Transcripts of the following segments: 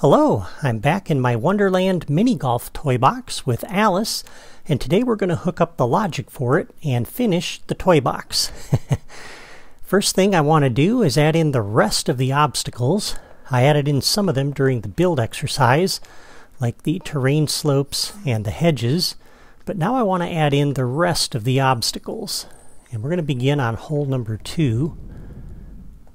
Hello, I'm back in my Wonderland mini golf toy box with Alice, and today we're going to hook up the logic for it and finish the toy box. First thing I want to do is add in the rest of the obstacles. I added in some of them during the build exercise, like the terrain slopes and the hedges, but now I want to add in the rest of the obstacles. And we're going to begin on hole number two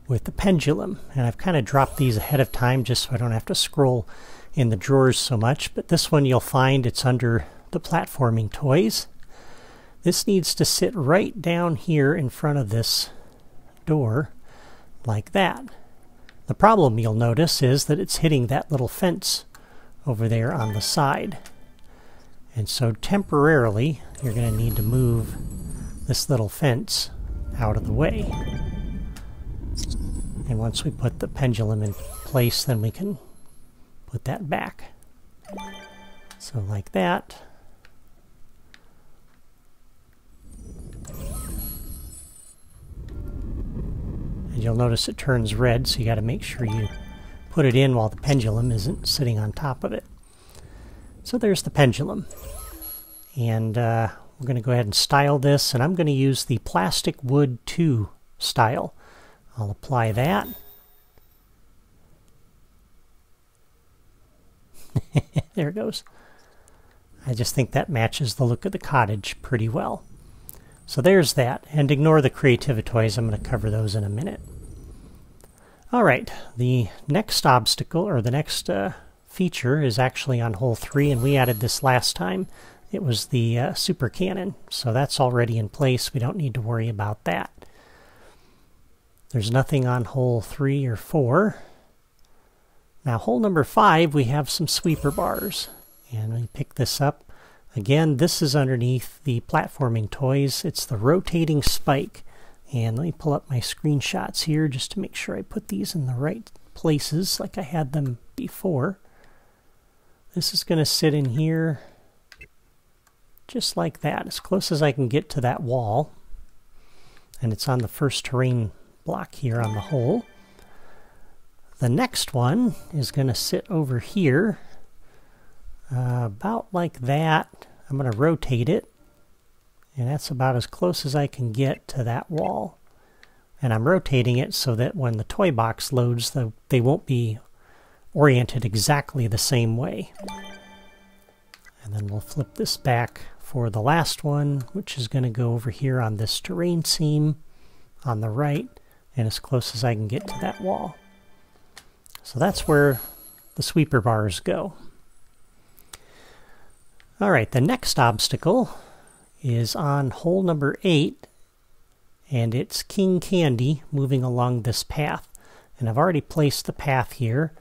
with the pendulum. And I've kind of dropped these ahead of time just so I don't have to scroll in the drawers so much. But this one you'll find it's under the platforming toys. This needs to sit right down here in front of this door like that. The problem you'll notice is that it's hitting that little fence over there on the side. And so temporarily you're going to need to move this little fence out of the way. And once we put the pendulum in place, then we can put that back. So like that. And you'll notice it turns red, so you got to make sure you put it in while the pendulum isn't sitting on top of it. So there's the pendulum. And uh, we're going to go ahead and style this, and I'm going to use the Plastic Wood 2 style. I'll apply that. there it goes. I just think that matches the look of the cottage pretty well. So there's that, and ignore the Creativitoys, I'm going to cover those in a minute. Alright, the next obstacle, or the next uh, feature, is actually on hole 3, and we added this last time. It was the uh, super cannon, so that's already in place. We don't need to worry about that. There's nothing on hole 3 or 4. Now hole number 5 we have some sweeper bars. And we pick this up. Again, this is underneath the platforming toys. It's the rotating spike. And let me pull up my screenshots here just to make sure I put these in the right places like I had them before. This is going to sit in here just like that, as close as I can get to that wall. And it's on the first terrain block here on the hole. The next one is going to sit over here, uh, about like that. I'm going to rotate it, and that's about as close as I can get to that wall. And I'm rotating it so that when the toy box loads, the, they won't be oriented exactly the same way. And then we'll flip this back for the last one, which is going to go over here on this terrain seam on the right and as close as I can get to that wall. So that's where the sweeper bars go. All right, the next obstacle is on hole number 8, and it's King Candy moving along this path. And I've already placed the path here.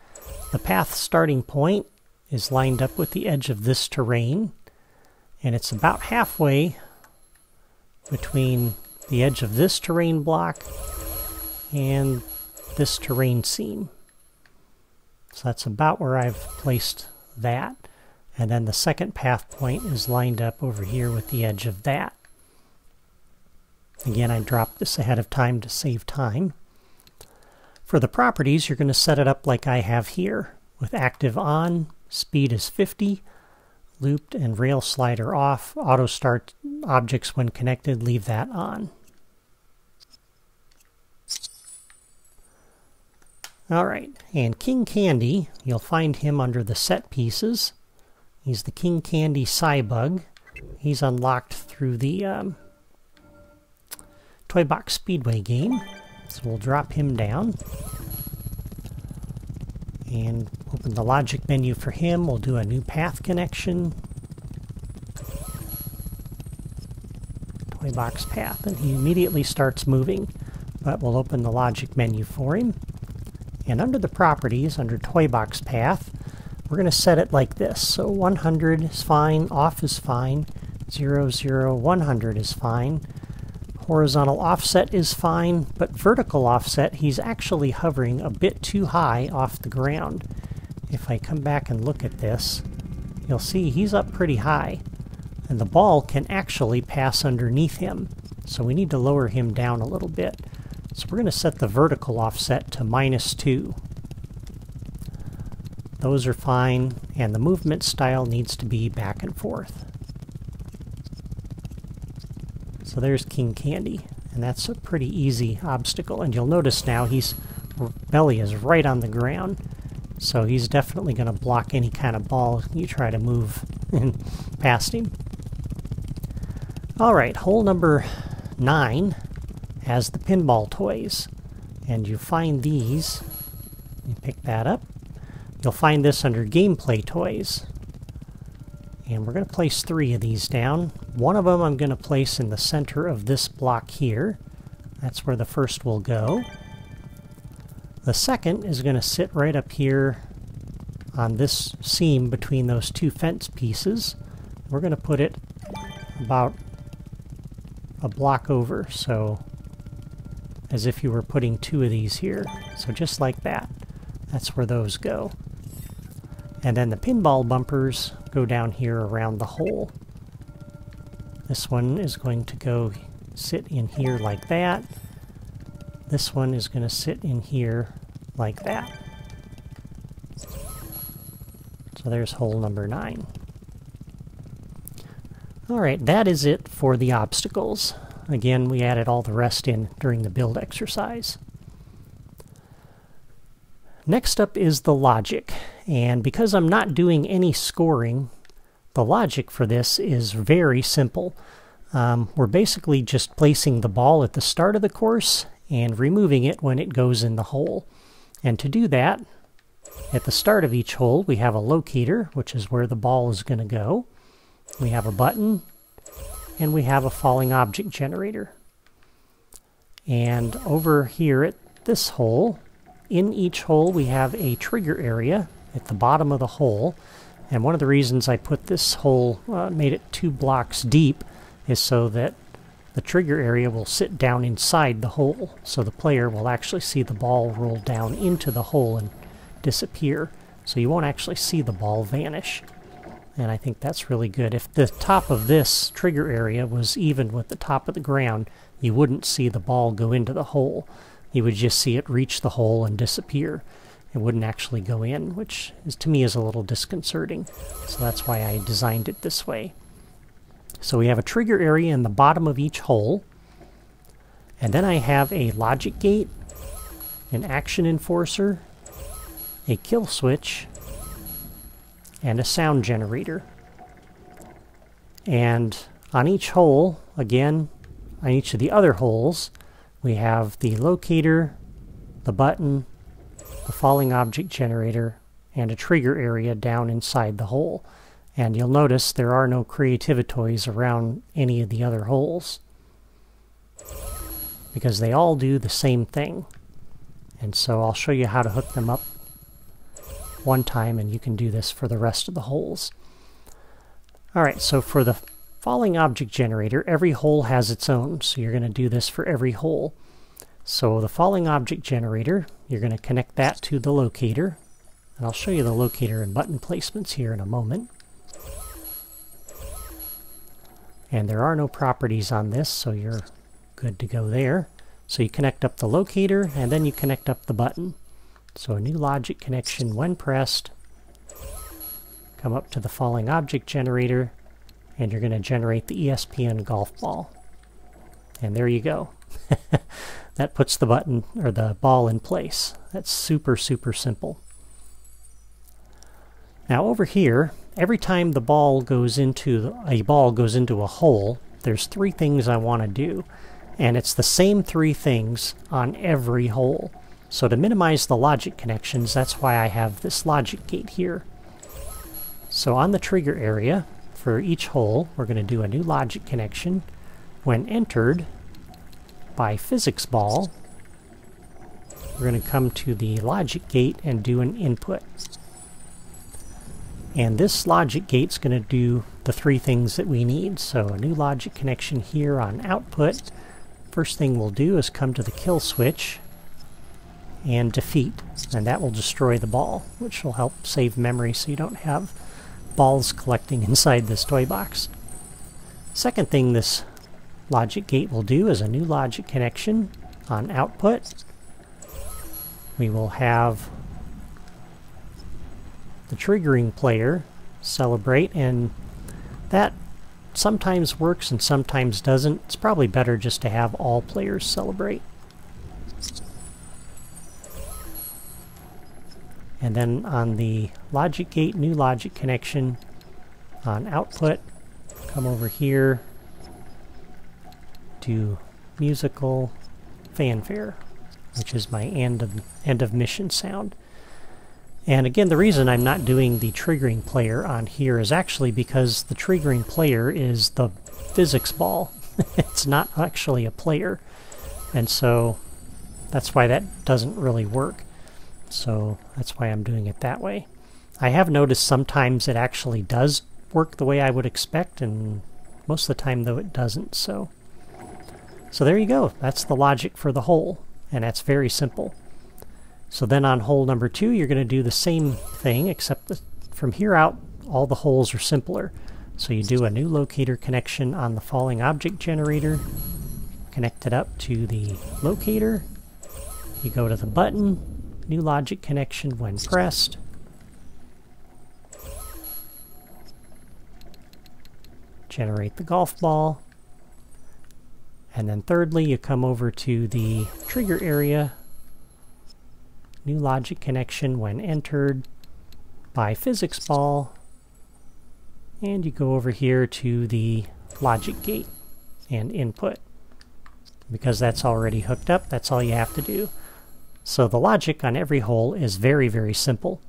The path starting point is lined up with the edge of this terrain, and it's about halfway between the edge of this terrain block and this terrain seam. So that's about where I've placed that. And then the second path point is lined up over here with the edge of that. Again, I dropped this ahead of time to save time. For the properties, you're going to set it up like I have here, with active on, speed is 50, looped and rail slider off, auto start objects when connected, leave that on. Alright, and King Candy, you'll find him under the set pieces. He's the King Candy Cybug. He's unlocked through the um, Toy Box Speedway game. So we'll drop him down. And open the logic menu for him. We'll do a new path connection. Toy Box path. And he immediately starts moving. But we'll open the logic menu for him. And under the properties, under Toy Box Path, we're going to set it like this. So 100 is fine, off is fine, 0, 0, 100 is fine. Horizontal offset is fine, but vertical offset, he's actually hovering a bit too high off the ground. If I come back and look at this, you'll see he's up pretty high, and the ball can actually pass underneath him. So we need to lower him down a little bit. So we're going to set the vertical offset to minus 2. those are fine, and the movement style needs to be back and forth. So there's King Candy, and that's a pretty easy obstacle. And you'll notice now his belly is right on the ground, so he's definitely going to block any kind of ball you try to move past him. Alright, hole number 9 has the pinball toys. And you find these, you pick that up, You'll find this under Gameplay Toys. And we're going to place three of these down. One of them I'm going to place in the center of this block here. That's where the first will go. The second is going to sit right up here on this seam between those two fence pieces. We're going to put it about a block over, so as if you were putting two of these here. So just like that. That's where those go. And then the pinball bumpers go down here around the hole. This one is going to go sit in here like that. This one is going to sit in here like that. So there's hole number 9. Alright, that is it for the obstacles. Again, we added all the rest in during the build exercise. Next up is the logic. And because I'm not doing any scoring, the logic for this is very simple. Um, we're basically just placing the ball at the start of the course and removing it when it goes in the hole. And to do that, at the start of each hole, we have a locator, which is where the ball is going to go. We have a button, and we have a falling object generator. And over here at this hole, in each hole we have a trigger area at the bottom of the hole. And one of the reasons I put this hole, uh, made it two blocks deep, is so that the trigger area will sit down inside the hole. So the player will actually see the ball roll down into the hole and disappear. So you won't actually see the ball vanish. And I think that's really good. If the top of this trigger area was even with the top of the ground, you wouldn't see the ball go into the hole. You would just see it reach the hole and disappear. It wouldn't actually go in, which is, to me is a little disconcerting. So that's why I designed it this way. So we have a trigger area in the bottom of each hole. And then I have a logic gate, an action enforcer, a kill switch, and a sound generator. And on each hole, again, on each of the other holes, we have the locator, the button, the falling object generator, and a trigger area down inside the hole. And you'll notice there are no creativitoys around any of the other holes because they all do the same thing. And so I'll show you how to hook them up one time and you can do this for the rest of the holes. Alright, so for the falling object generator, every hole has its own, so you're going to do this for every hole. So the falling object generator, you're going to connect that to the locator. And I'll show you the locator and button placements here in a moment. And there are no properties on this, so you're good to go there. So you connect up the locator, and then you connect up the button. So a new logic connection when pressed. Come up to the falling object generator, and you're going to generate the ESPN golf ball. And there you go. that puts the button or the ball in place. That's super, super simple. Now over here, every time the ball goes into a ball goes into a hole, there's three things I want to do. And it's the same three things on every hole. So to minimize the logic connections, that's why I have this logic gate here. So on the trigger area, for each hole, we're going to do a new logic connection. When entered by physics ball, we're going to come to the logic gate and do an input. And this logic gate is going to do the three things that we need. So a new logic connection here on output. First thing we'll do is come to the kill switch and defeat. And that will destroy the ball, which will help save memory so you don't have balls collecting inside this toy box. Second thing this logic gate will do is a new logic connection on output. We will have the triggering player celebrate, and that sometimes works and sometimes doesn't. It's probably better just to have all players celebrate. And then on the logic gate, new logic connection on output, come over here to musical fanfare, which is my end of, end of mission sound. And again, the reason I'm not doing the triggering player on here is actually because the triggering player is the physics ball. it's not actually a player. And so that's why that doesn't really work. So that's why I'm doing it that way. I have noticed sometimes it actually does work the way I would expect, and most of the time, though, it doesn't. So, so there you go. That's the logic for the hole, and that's very simple. So then on hole number two, you're going to do the same thing, except from here out, all the holes are simpler. So you do a new locator connection on the falling object generator, connect it up to the locator, you go to the button, new logic connection when pressed, generate the golf ball, and then thirdly you come over to the trigger area. New logic connection when entered by physics ball. And you go over here to the logic gate and input. Because that's already hooked up that's all you have to do so the logic on every hole is very very simple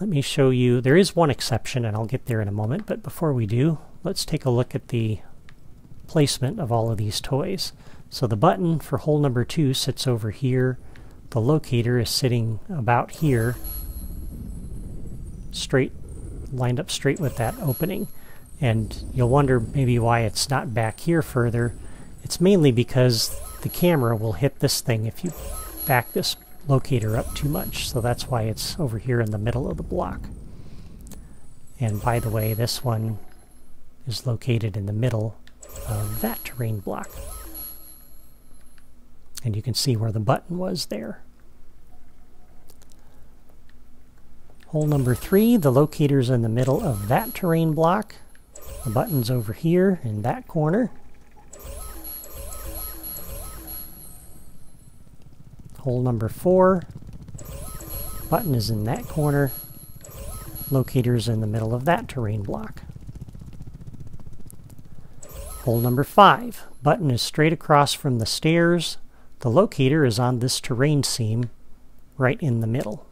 let me show you there is one exception and I'll get there in a moment but before we do let's take a look at the placement of all of these toys so the button for hole number two sits over here the locator is sitting about here, straight, lined up straight with that opening. And you'll wonder maybe why it's not back here further. It's mainly because the camera will hit this thing if you back this locator up too much. So that's why it's over here in the middle of the block. And by the way, this one is located in the middle of that terrain block. And you can see where the button was there. Hole number three, the locator's in the middle of that terrain block. The button's over here in that corner. Hole number four, button is in that corner. Locator is in the middle of that terrain block. Hole number five, button is straight across from the stairs. The locator is on this terrain seam right in the middle.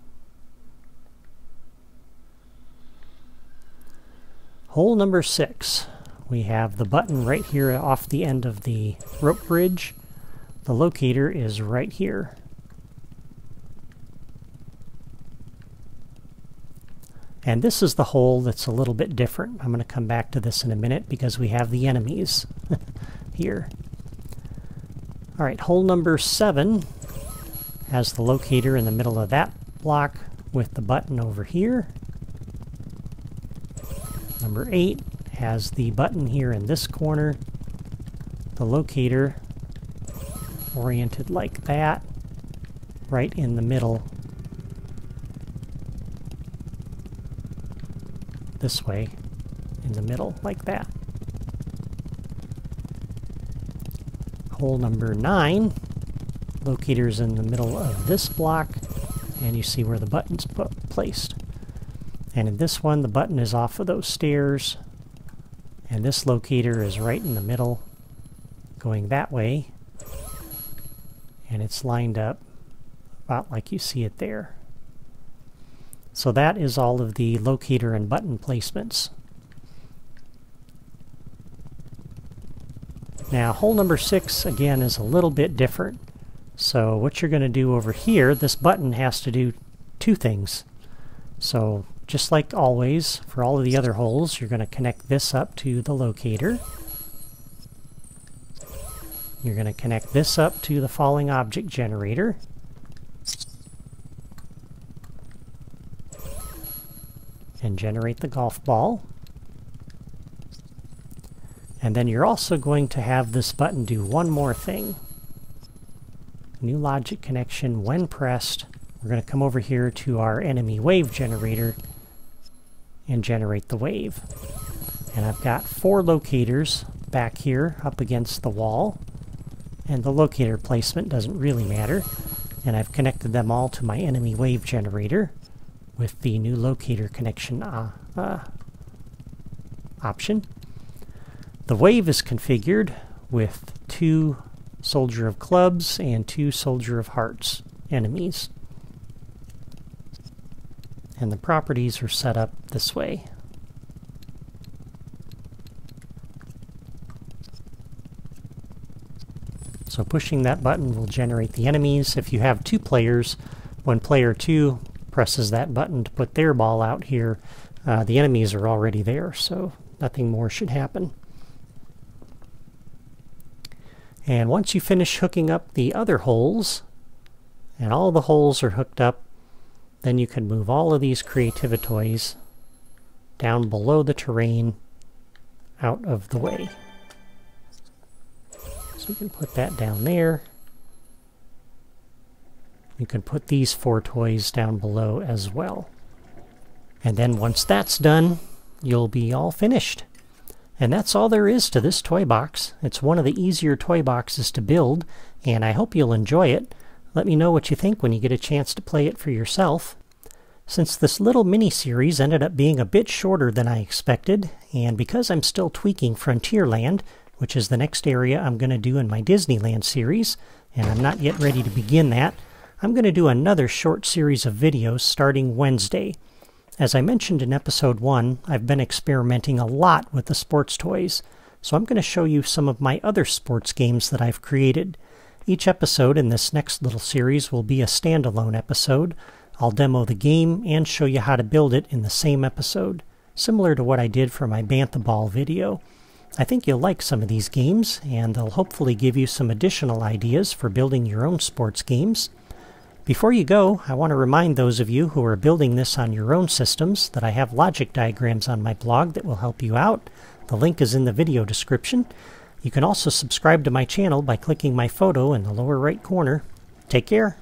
Hole number six, we have the button right here off the end of the rope bridge. The locator is right here. And this is the hole that's a little bit different. I'm going to come back to this in a minute because we have the enemies here. All right, hole number seven has the locator in the middle of that block with the button over here. Number eight has the button here in this corner, the locator oriented like that, right in the middle this way, in the middle like that. hole number 9. Locator's in the middle of this block, and you see where the button's put, placed. And in this one, the button is off of those stairs, and this locator is right in the middle, going that way, and it's lined up about like you see it there. So that is all of the locator and button placements. Now, hole number six, again, is a little bit different. So what you're going to do over here, this button has to do two things. So just like always, for all of the other holes, you're going to connect this up to the locator. You're going to connect this up to the falling object generator. And generate the golf ball. And then you're also going to have this button do one more thing. New logic connection when pressed. We're going to come over here to our enemy wave generator and generate the wave. And I've got four locators back here up against the wall. And the locator placement doesn't really matter. And I've connected them all to my enemy wave generator with the new locator connection uh, uh, option. The wave is configured with two Soldier of Clubs and two Soldier of Hearts enemies. And the properties are set up this way. So pushing that button will generate the enemies. If you have two players, when player 2 presses that button to put their ball out here, uh, the enemies are already there, so nothing more should happen. And once you finish hooking up the other holes, and all the holes are hooked up, then you can move all of these Creativitoys down below the terrain out of the way. So we can put that down there. You can put these four toys down below as well. And then once that's done, you'll be all finished. And that's all there is to this toy box. It's one of the easier toy boxes to build, and I hope you'll enjoy it. Let me know what you think when you get a chance to play it for yourself. Since this little mini-series ended up being a bit shorter than I expected, and because I'm still tweaking Frontierland, which is the next area I'm going to do in my Disneyland series, and I'm not yet ready to begin that. I'm going to do another short series of videos starting Wednesday. As I mentioned in episode 1, I've been experimenting a lot with the sports toys, so I'm going to show you some of my other sports games that I've created. Each episode in this next little series will be a standalone episode. I'll demo the game and show you how to build it in the same episode, similar to what I did for my Bantha Ball video. I think you'll like some of these games, and they'll hopefully give you some additional ideas for building your own sports games. Before you go, I want to remind those of you who are building this on your own systems that I have logic diagrams on my blog that will help you out. The link is in the video description. You can also subscribe to my channel by clicking my photo in the lower right corner. Take care.